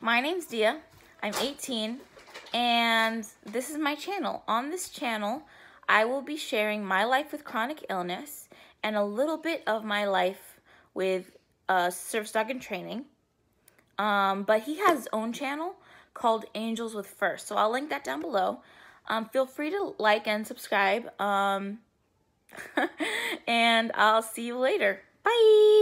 my name's Deeyah. I'm 18 and this is my channel. On this channel, I will be sharing my life with chronic illness and a little bit of my life with uh, service dog and training. Um, but he has his own channel called Angels with First, So I'll link that down below. Um, feel free to like and subscribe. Um, and I'll see you later. Bye!